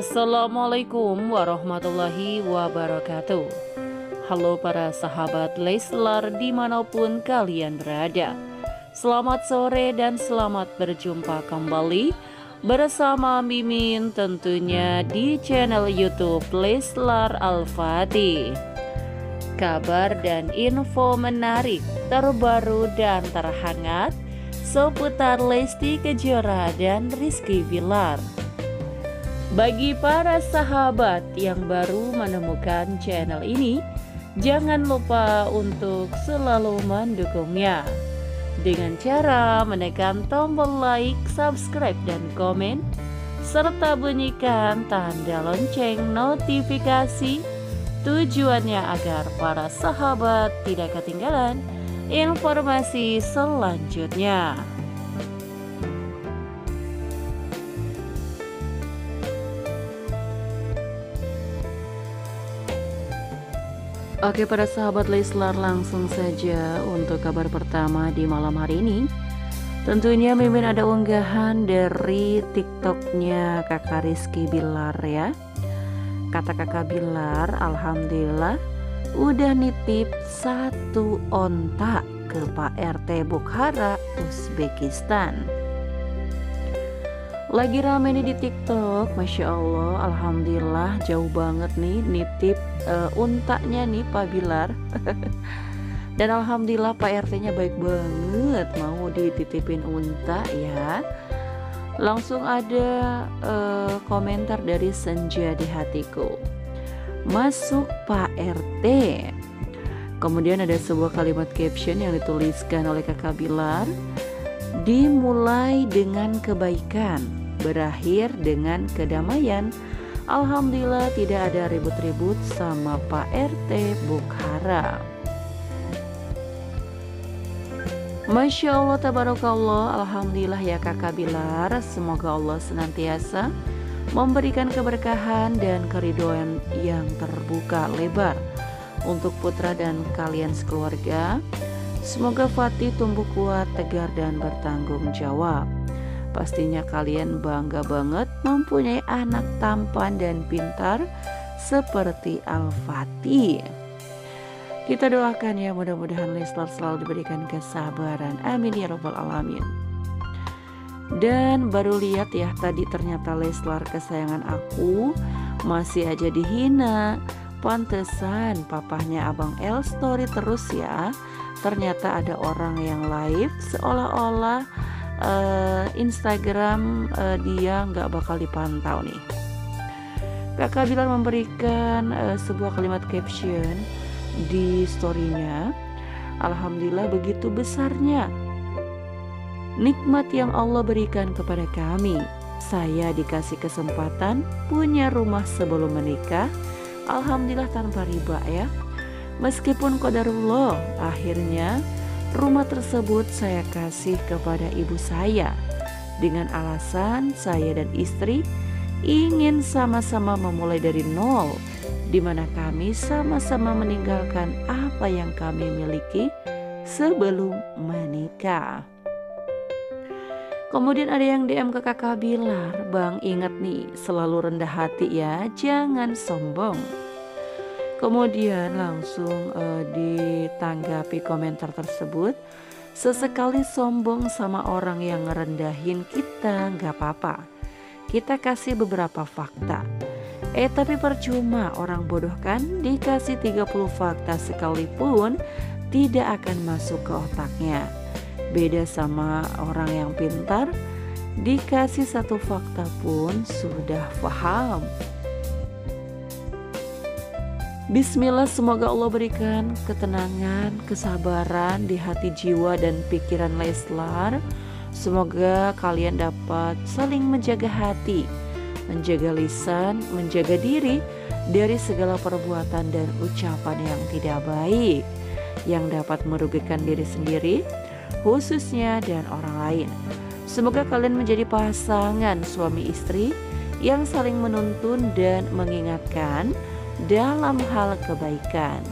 Assalamualaikum warahmatullahi wabarakatuh. Halo para sahabat Leslar di mana pun kalian berada. Selamat sore dan selamat berjumpa kembali Bersama Mimin tentunya di channel Youtube Leslar Al-Fatih. Kabar dan info menarik terbaru dan terhangat seputar Lesti Kejora dan Rizky Bilar bagi para sahabat yang baru menemukan channel ini, jangan lupa untuk selalu mendukungnya dengan cara menekan tombol like, subscribe, dan komen, serta bunyikan tanda lonceng notifikasi tujuannya agar para sahabat tidak ketinggalan informasi selanjutnya. Oke para sahabat Leslar langsung saja untuk kabar pertama di malam hari ini. Tentunya Mimin ada unggahan dari tiktoknya kakak Rizky Bilar ya. Kata kakak Bilar Alhamdulillah udah nitip satu ontak ke Pak RT Bukhara Uzbekistan. Lagi rame nih di TikTok, masya Allah, alhamdulillah jauh banget nih nitip uh, untaknya nih Pak Bilar. Dan alhamdulillah Pak RT-nya baik banget mau dititipin unta ya. Langsung ada uh, komentar dari Senja di hatiku. Masuk Pak RT. Kemudian ada sebuah kalimat caption yang dituliskan oleh Kakak Bilar. Dimulai dengan kebaikan berakhir dengan kedamaian. Alhamdulillah tidak ada ribut-ribut sama Pak RT Bukhara. Masya Allah, tabarakallah, Alhamdulillah ya kakak Bilar. Semoga Allah senantiasa memberikan keberkahan dan keridoan yang terbuka lebar Untuk putra dan kalian sekeluarga. Semoga Fatih tumbuh kuat, tegar, dan bertanggung jawab Pastinya kalian bangga banget mempunyai anak tampan dan pintar seperti Al-Fatih. Kita doakan ya mudah-mudahan Leslar selalu diberikan kesabaran. Amin ya robbal alamin. Dan baru lihat ya tadi ternyata Leslar kesayangan aku masih aja dihina. Pantesan papahnya Abang El story terus ya. Ternyata ada orang yang live seolah-olah uh, Instagram uh, dia nggak bakal dipantau nih. Kakak Bilar memberikan uh, sebuah kalimat caption di storynya. Alhamdulillah begitu besarnya nikmat yang Allah berikan kepada kami. Saya dikasih kesempatan punya rumah sebelum menikah. Alhamdulillah tanpa riba ya. Meskipun kodarullah akhirnya Rumah tersebut saya kasih kepada ibu saya dengan alasan saya dan istri ingin sama-sama memulai dari nol di mana kami sama-sama meninggalkan apa yang kami miliki sebelum menikah. Kemudian ada yang DM ke kakak Bilar, Bang ingat nih selalu rendah hati ya, jangan sombong. Kemudian langsung uh, ditanggapi komentar tersebut Sesekali sombong sama orang yang ngerendahin kita nggak apa-apa. Kita kasih beberapa fakta. Eh tapi percuma orang bodoh kan? Dikasih 30 fakta sekalipun tidak akan masuk ke otaknya. Beda sama orang yang pintar Dikasih satu fakta pun sudah paham Bismillah semoga Allah berikan ketenangan, kesabaran di hati jiwa dan pikiran Leslar. Semoga kalian dapat saling menjaga hati, menjaga lisan, menjaga diri dari segala perbuatan dan ucapan yang tidak baik yang dapat merugikan diri sendiri, khususnya dan orang lain. Semoga kalian menjadi pasangan suami istri yang saling menuntun dan mengingatkan dalam hal kebaikan.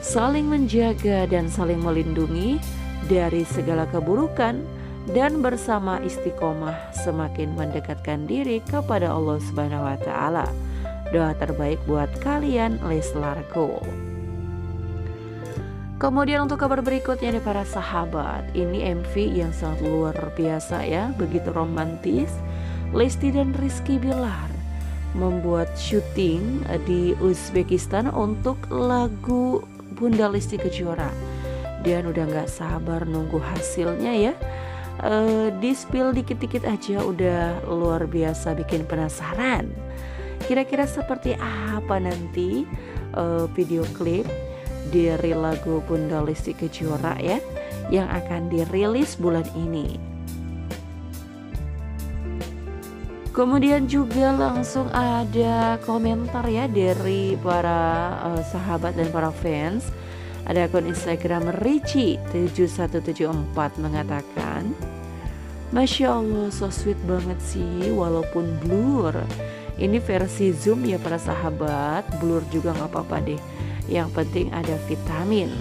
Saling menjaga dan saling melindungi dari segala keburukan dan bersama istiqomah semakin mendekatkan diri kepada Allah Subhanahu wa taala. Doa terbaik buat kalian Leslarko. Kemudian untuk kabar berikutnya nih para sahabat, ini MV yang sangat luar biasa ya, begitu romantis. Lesti dan Rizky Bilar membuat syuting di Uzbekistan untuk lagu Bunda Lesti Kejora. Dan udah nggak sabar nunggu hasilnya ya uh, di spill dikit-dikit aja udah luar biasa bikin penasaran. Kira-kira seperti apa nanti uh, video klip dari lagu Bunda Lesti Kejora ya yang akan dirilis bulan ini. Kemudian juga langsung ada komentar ya dari para uh, sahabat dan para fans. Ada akun Instagram Ricci 7174 mengatakan Masya Allah so sweet banget sih walaupun blur. Ini versi zoom ya para sahabat Blur juga gak apa-apa deh. Yang penting ada vitamin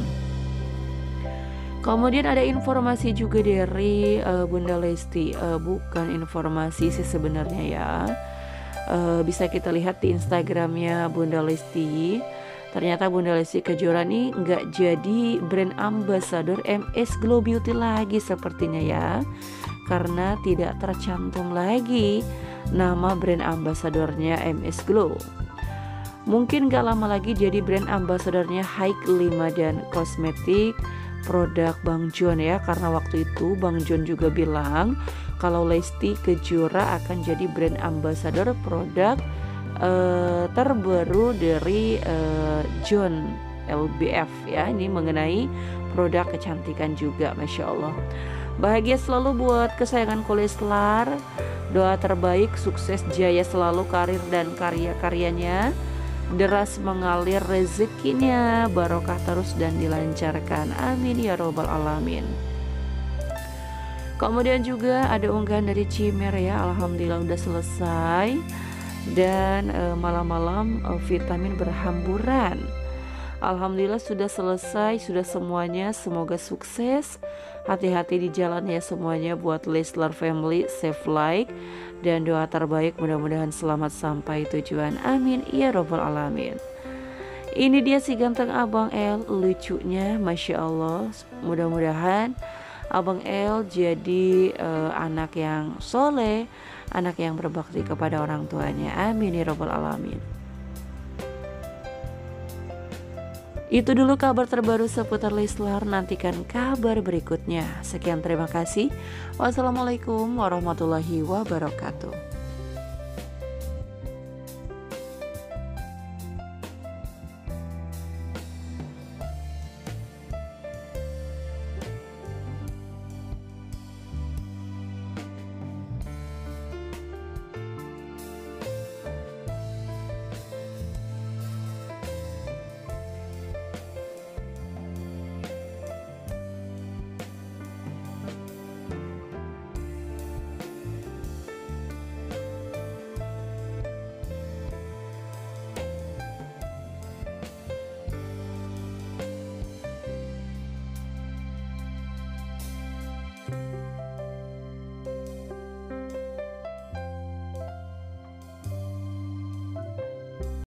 Kemudian ada informasi juga dari uh, Bunda Lesti uh, Bukan informasi sih sebenarnya ya. Uh, Bisa kita lihat di Instagramnya Bunda Lesti. Ternyata Bunda Lesti Kejora nih nggak jadi brand ambassador MS Glow Beauty lagi sepertinya ya. Karena tidak tercantum lagi nama brand ambasadornya MS Glow. Mungkin gak lama lagi jadi brand ambasadornya Hike 5 dan kosmetik produk Bang John ya karena waktu itu Bang John juga bilang kalau Lesti Kejora akan jadi brand ambasador produk uh, terbaru dari uh, John LBF ya ini mengenai produk kecantikan juga Masya Allah Bahagia selalu buat kesayangan Leslar. Doa terbaik, sukses jaya selalu karir dan karya-karyanya. Deras mengalir rezekinya, barokah terus dan dilancarkan. Amin ya robbal alamin. Kemudian juga ada unggahan dari Cimer ya, alhamdulillah udah selesai dan e, malam-malam e, vitamin berhamburan. Alhamdulillah sudah selesai, sudah semuanya. Semoga sukses. Hati-hati di jalan ya semuanya buat Leslar Family, safe like dan doa terbaik mudah-mudahan selamat sampai tujuan. Amin ya robbal alamin. Ini dia si ganteng Abang El lucunya, masya Allah. Mudah-mudahan Abang El jadi uh, anak yang soleh, anak yang berbakti kepada orang tuanya. Amin ya robbal alamin. Itu dulu kabar terbaru seputar Leslar. Nantikan kabar berikutnya. Sekian terima kasih. Wassalamualaikum warahmatullahi wabarakatuh.